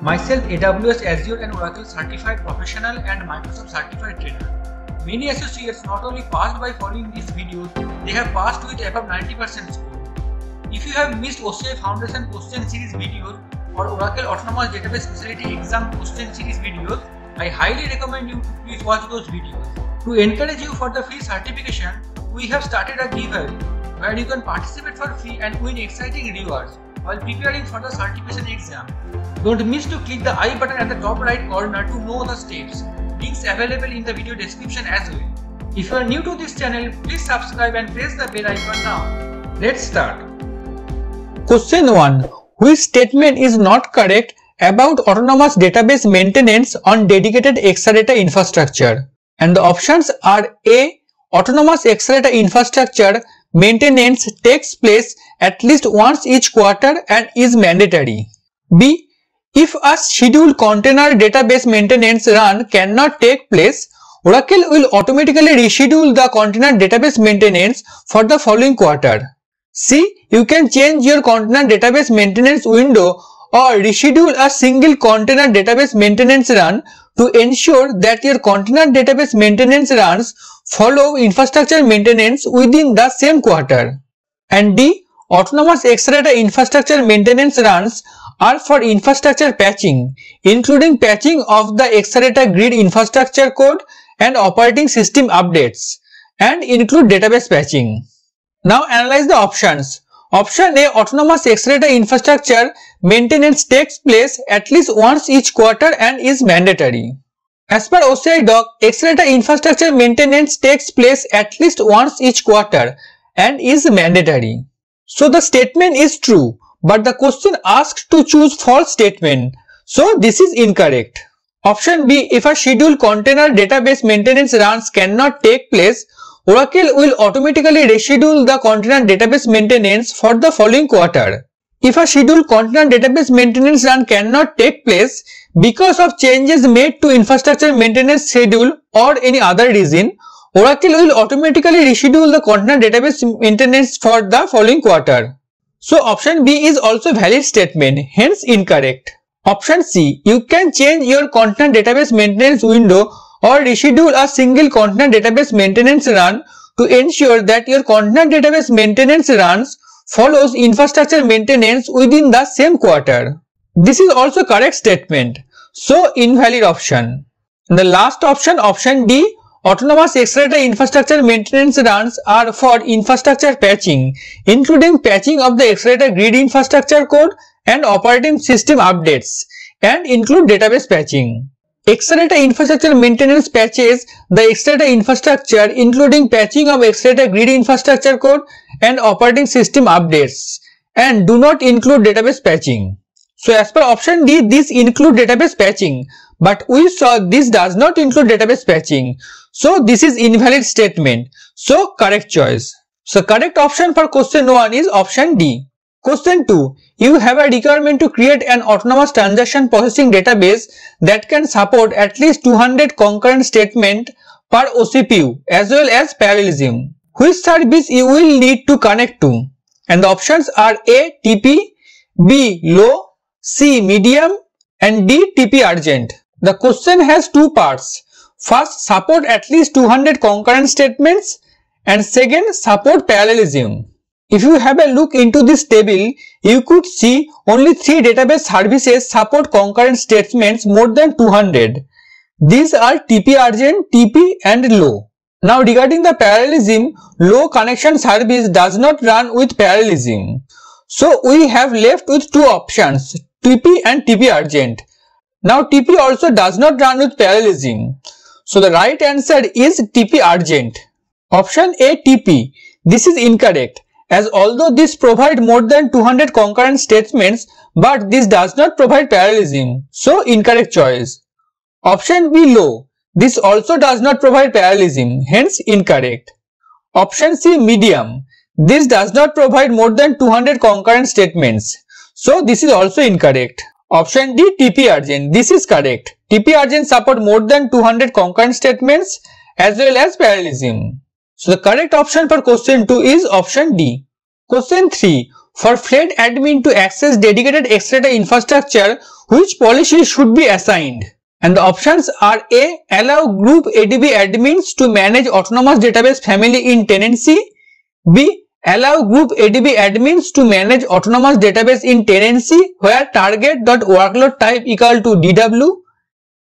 Myself AWS Azure and Oracle certified professional and Microsoft certified trainer. Many associates not only passed by following these videos, they have passed with above 90% score. If you have missed OCI Foundation question series videos or Oracle Autonomous Database Specialty Exam question series videos, I highly recommend you to please watch those videos. To encourage you for the free certification, we have started a giveaway where you can participate for free and win exciting rewards while preparing for the certification exam. Don't miss to click the I button at the top right corner to know the steps. Links available in the video description as well. If you are new to this channel, please subscribe and press the bell icon now. Let's start. Question 1. Which statement is not correct about autonomous database maintenance on dedicated Exadata infrastructure? And the options are A. Autonomous Exadata infrastructure maintenance takes place at least once each quarter and is mandatory. B. If a scheduled container database maintenance run cannot take place, Oracle will automatically reschedule the container database maintenance for the following quarter. C. You can change your container database maintenance window or reschedule a single container database maintenance run to ensure that your container database maintenance runs follow infrastructure maintenance within the same quarter. And D. Autonomous Exadata infrastructure maintenance runs are for infrastructure patching, including patching of the Exadata grid infrastructure code and operating system updates, and include database patching. Now analyze the options. Option A Autonomous Exadata infrastructure maintenance takes place at least once each quarter and is mandatory. As per OCI doc, Exadata infrastructure maintenance takes place at least once each quarter and is mandatory. So the statement is true, but the question asks to choose false statement. So this is incorrect. Option B, if a scheduled container database maintenance runs cannot take place, Oracle will automatically reschedule the container database maintenance for the following quarter. If a scheduled container database maintenance run cannot take place because of changes made to infrastructure maintenance schedule or any other reason, Oracle will automatically reschedule the container database maintenance for the following quarter. So option B is also valid statement, hence incorrect. Option C, you can change your container database maintenance window or reschedule a single container database maintenance run to ensure that your container database maintenance runs follows infrastructure maintenance within the same quarter. This is also correct statement. So invalid option. The last option, option D, Autonomous Exadata infrastructure maintenance runs are for infrastructure patching, including patching of the Exadata grid infrastructure code and operating system updates, and include database patching. Exadata infrastructure maintenance patches the Exadata infrastructure including patching of Exadata grid infrastructure code and operating system updates and do not include database patching. So as per option D, this include database patching, but we saw this does not include database patching. So this is invalid statement. So correct choice. So correct option for question 1 is option D. Question 2. You have a requirement to create an autonomous transaction processing database that can support at least 200 concurrent statements per OCPU as well as parallelism. Which service you will need to connect to? And the options are A. TP, B. Low, C. Medium and D. TP Urgent. The question has two parts. First, support at least 200 concurrent statements and second, support parallelism. If you have a look into this table, you could see only 3 database services support concurrent statements more than 200. These are TP Urgent, TP and Low. Now regarding the parallelism, low connection service does not run with parallelism. So we have left with two options, TP and TP urgent. Now TP also does not run with parallelism. So the right answer is TP urgent. Option A TP. This is incorrect as although this provide more than 200 concurrent statements but this does not provide parallelism. So incorrect choice. Option B low. This also does not provide parallelism hence incorrect. Option C medium. This does not provide more than 200 concurrent statements. So this is also incorrect. Option D TP urgent. This is correct. TP urgent support more than 200 concurrent statements as well as parallelism. So the correct option for question 2 is option D. Question 3. For Fleet admin to access dedicated Exadata infrastructure, which policy should be assigned? And the options are A. Allow group ADB admins to manage autonomous database family in tenancy. B. Allow group ADB admins to manage autonomous database in tenancy where target.workload type equal to DW.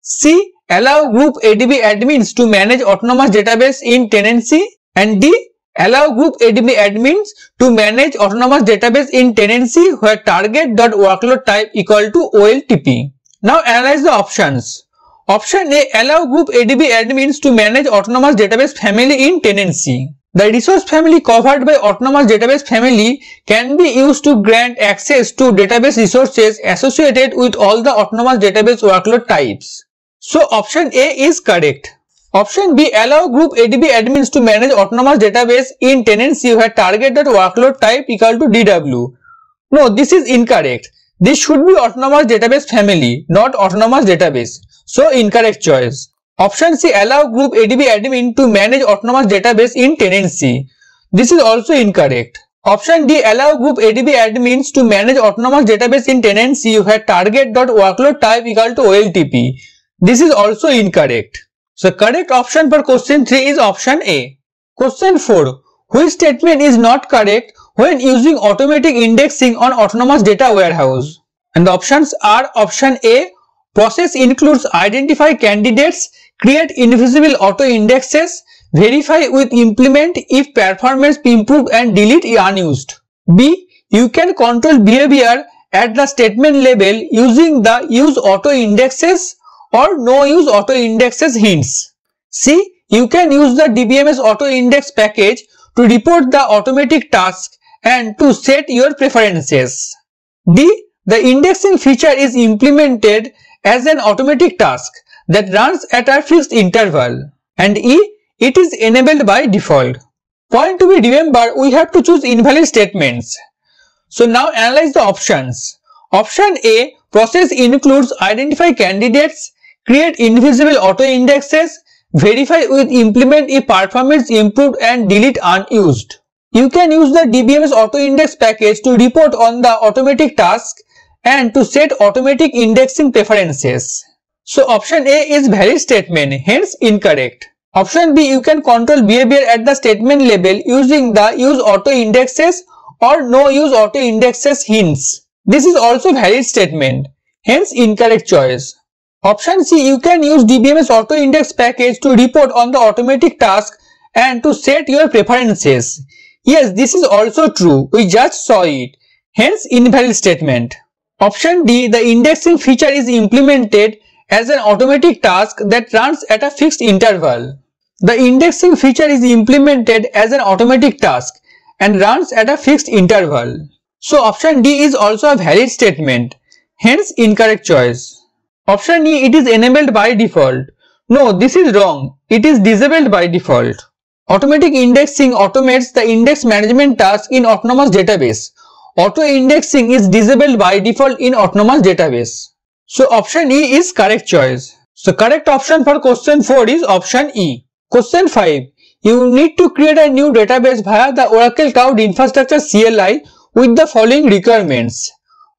C. Allow group ADB admins to manage autonomous database in tenancy. And D. Allow group admins to manage autonomous database in tenancy where target.workload type equal to OLTP. Now analyze the options. Option A. Allow group ADB admins to manage autonomous database family in tenancy. The resource family covered by autonomous database family can be used to grant access to database resources associated with all the autonomous database workload types. So option A is correct. Option B. Allow group ADB admins to manage autonomous database in tenancy where target.workload type equal to DW. No, this is incorrect. This should be autonomous database family, not autonomous database. So incorrect choice. Option C. Allow group ADB admin to manage autonomous database in tenancy. This is also incorrect. Option D. Allow group ADB admins to manage autonomous database in tenancy where target.workload type equal to OLTP. This is also incorrect. So correct option for question 3 is option A. Question 4. Which statement is not correct when using automatic indexing on autonomous data warehouse? And the options are option A. Process includes identify candidates, create invisible auto indexes, verify with implement if performance improved and delete unused. B. You can control behavior at the statement level using the use auto indexes or no use auto indexes hints. C, You can use the DBMS auto index package to report the automatic task and to set your preferences. D. The indexing feature is implemented as an automatic task that runs at a fixed interval. And E. It is enabled by default. Point to be remembered, we have to choose invalid statements. So now analyze the options. Option A. Process includes identify candidates, create invisible auto indexes, verify with implement if performance improved and delete unused. You can use the DBMS auto index package to report on the automatic task and to set automatic indexing preferences. So option A is valid statement, hence incorrect. Option B, you can control behavior at the statement level using the use auto indexes or no use auto indexes hints. This is also valid statement, hence incorrect choice. Option C, you can use DBMS auto index package to report on the automatic task and to set your preferences. Yes, this is also true. We just saw it. Hence, invalid statement. Option D, the indexing feature is implemented as an automatic task that runs at a fixed interval. The indexing feature is implemented as an automatic task and runs at a fixed interval. So option D is also a valid statement. Hence incorrect choice. Option E, it is enabled by default. No, this is wrong. It is disabled by default. Automatic indexing automates the index management task in autonomous database. Auto indexing is disabled by default in autonomous database. So option E is correct choice. So correct option for question 4 is option E. Question 5. You need to create a new database via the Oracle Cloud Infrastructure CLI with the following requirements.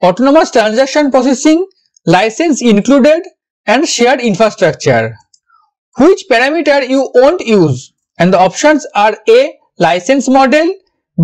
Autonomous transaction processing, license included and shared infrastructure. Which parameter you won't use? And the options are A. License model,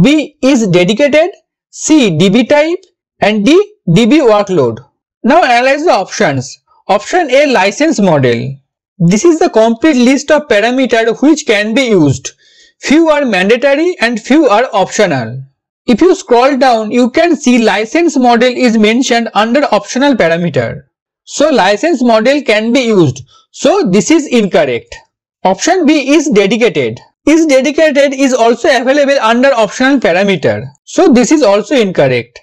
B. Is dedicated, C. DB type and D. DB workload. Now analyze the options. Option A. License model. This is the complete list of parameters which can be used. Few are mandatory and few are optional. If you scroll down, you can see license model is mentioned under optional parameter. So license model can be used. So this is incorrect. Option B is dedicated. Is dedicated is also available under optional parameter. So this is also incorrect.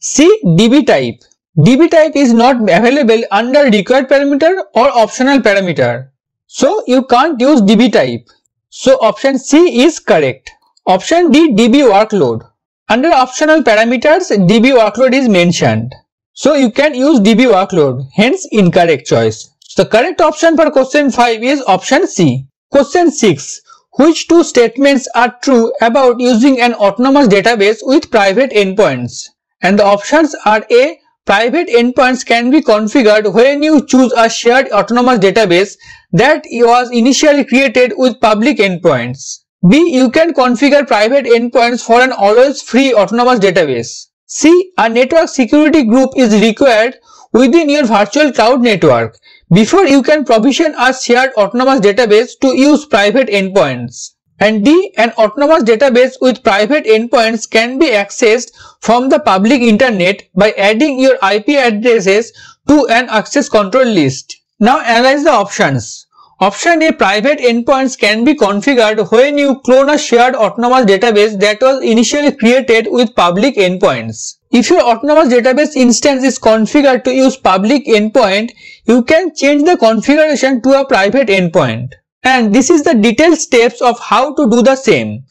C DB type. DB type is not available under required parameter or optional parameter. So you can't use DB type. So option C is correct. Option D DB workload. Under optional parameters, DB workload is mentioned. So you can use DB workload, hence incorrect choice. So the correct option for question 5 is option C. Question 6. Which two statements are true about using an autonomous database with private endpoints? And the options are A. Private endpoints can be configured when you choose a shared autonomous database that was initially created with public endpoints. B. You can configure private endpoints for an always free autonomous database. C. A network security group is required within your virtual cloud network before you can provision a shared autonomous database to use private endpoints. And D. An autonomous database with private endpoints can be accessed from the public internet by adding your IP addresses to an access control list. Now analyze the options. Option A private endpoints can be configured when you clone a shared autonomous database that was initially created with public endpoints. If your autonomous database instance is configured to use public endpoint, you can change the configuration to a private endpoint. And this is the detailed steps of how to do the same.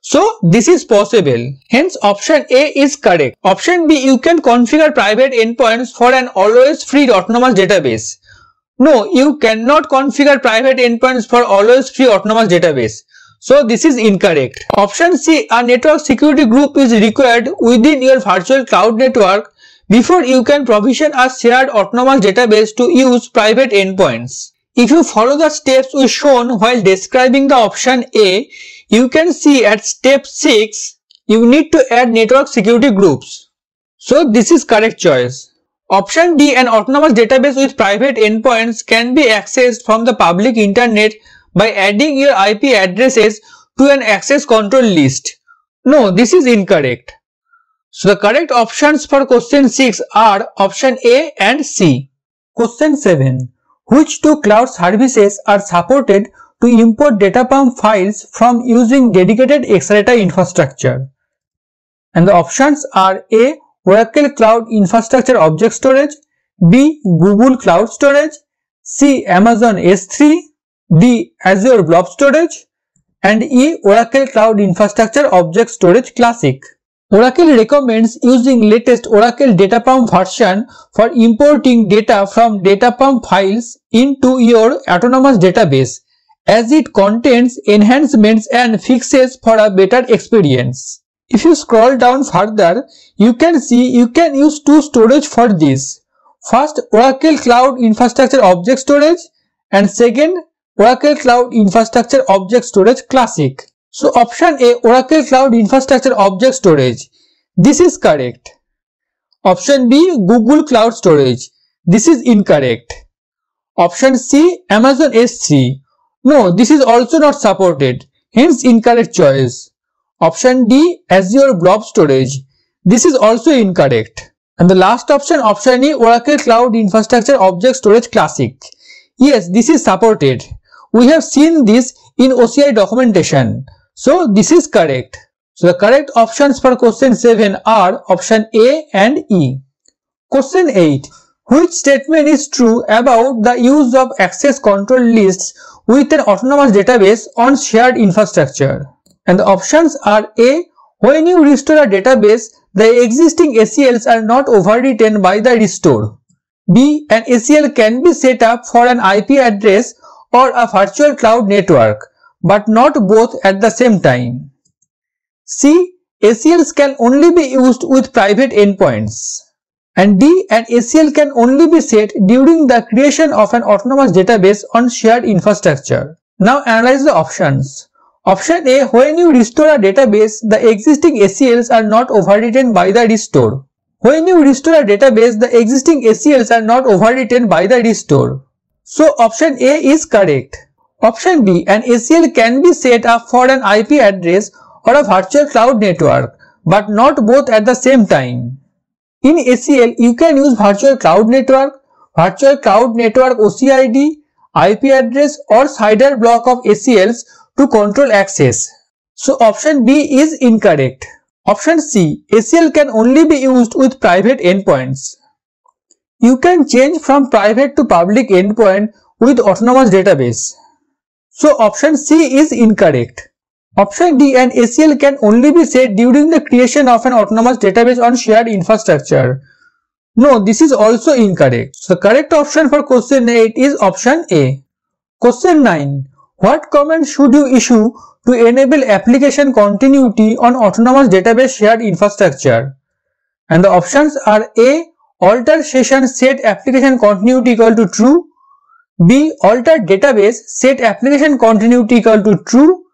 So this is possible. Hence option A is correct. Option B you can configure private endpoints for an always free autonomous database. No, you cannot configure private endpoints for always free autonomous database. So this is incorrect. Option C, a network security group is required within your virtual cloud network before you can provision a shared autonomous database to use private endpoints. If you follow the steps we shown while describing the option A, you can see at step 6, you need to add network security groups. So this is correct choice. Option D, an autonomous database with private endpoints can be accessed from the public internet by adding your IP addresses to an access control list. No, this is incorrect. So the correct options for question 6 are option A and C. Question 7. Which two cloud services are supported to import data pump files from using dedicated Exadata infrastructure? And the options are A. Oracle Cloud Infrastructure Object Storage, B. Google Cloud Storage, C. Amazon S3, D. Azure Blob Storage, and E. Oracle Cloud Infrastructure Object Storage Classic. Oracle recommends using latest Oracle Data Pump version for importing data from data pump files into your autonomous database as it contains enhancements and fixes for a better experience. If you scroll down further, you can see you can use two storage for this. First, Oracle Cloud Infrastructure Object Storage and second, Oracle Cloud Infrastructure Object Storage Classic. So option A, Oracle Cloud Infrastructure Object Storage. This is correct. Option B, Google Cloud Storage. This is incorrect. Option C, Amazon S3. No, this is also not supported. Hence incorrect choice. Option D, Azure Blob Storage. This is also incorrect. And the last option, option E, Oracle Cloud Infrastructure Object Storage Classic. Yes, this is supported. We have seen this in OCI documentation. So this is correct. So the correct options for question 7 are option A and E. Question 8. Which statement is true about the use of access control lists with an autonomous database on shared infrastructure? And the options are A. When you restore a database, the existing ACLs are not overwritten by the restore. B. An ACL can be set up for an IP address or a virtual cloud network, but not both at the same time. C. ACLs can only be used with private endpoints. And D. An ACL can only be set during the creation of an autonomous database on shared infrastructure. Now analyze the options. Option A, when you restore a database, the existing ACLs are not overwritten by the restore. When you restore a database, the existing ACLs are not overwritten by the restore. So option A is correct. Option B, an ACL can be set up for an IP address or a virtual cloud network, but not both at the same time. In ACL, you can use virtual cloud network, virtual cloud network OCID, IP address or CIDR block of ACLs to control access. So option B is incorrect. Option C, ACL can only be used with private endpoints. You can change from private to public endpoint with autonomous database. So option C is incorrect. Option D, an ACL can only be set during the creation of an autonomous database on shared infrastructure. No, this is also incorrect. So the correct option for question 8 is option A. Question 9. What command should you issue to enable application continuity on autonomous database shared infrastructure? And the options are A. Alter session set application continuity equal to true. B. Alter database set application continuity equal to true.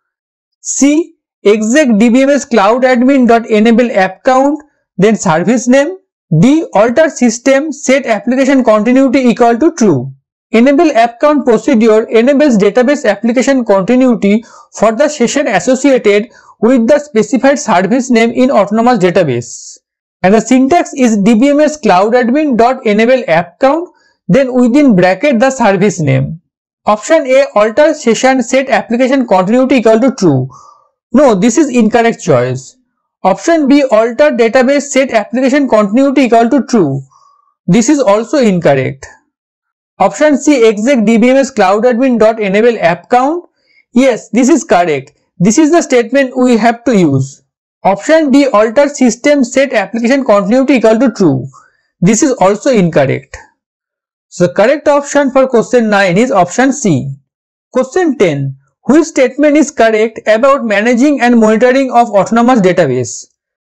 C. Exec dbms cloud admin dot enable app count then service name. D. Alter system set application continuity equal to true. Enable app count procedure enables database application continuity for the session associated with the specified service name in autonomous database. And the syntax is dbms cloud admin dot enable app count then within bracket the service name. Option A alter session set application continuity equal to true. No, this is incorrect choice. Option B alter database set application continuity equal to true. This is also incorrect. Option C exec dbms cloud admin dot enable app count. Yes, this is correct. This is the statement we have to use. Option D alter system set application continuity equal to true. This is also incorrect. So the correct option for question 9 is option C. Question 10. Which statement is correct about managing and monitoring of autonomous database?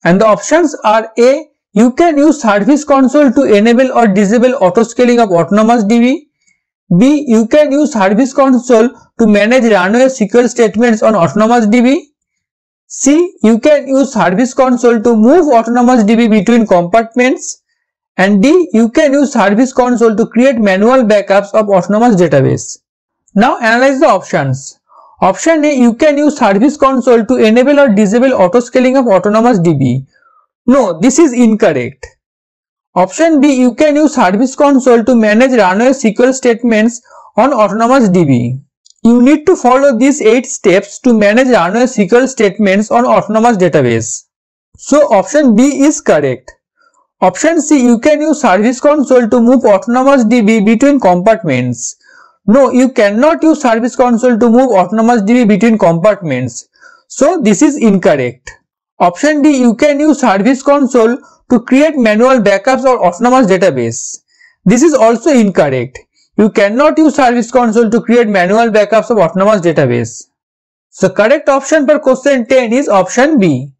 And the options are A. You can use Service Console to enable or disable autoscaling of autonomous DB. B. You can use Service Console to manage runaway SQL statements on autonomous DB. C. You can use Service Console to move autonomous DB between compartments. And D. You can use Service Console to create manual backups of autonomous database. Now analyze the options. Option A. You can use Service Console to enable or disable autoscaling of autonomous DB. No, this is incorrect. Option B. You can use Service Console to manage runaway SQL statements on autonomous DB. You need to follow these 8 steps to manage runaway SQL statements on autonomous database. So option B is correct. Option C, you can use Service Console to move Autonomous DB between compartments. No, you cannot use Service Console to move Autonomous DB between compartments. So this is incorrect. Option D, you can use Service Console to create manual backups or Autonomous database. This is also incorrect. You cannot use Service Console to create manual backups of Autonomous database. So correct option for question 10 is option B.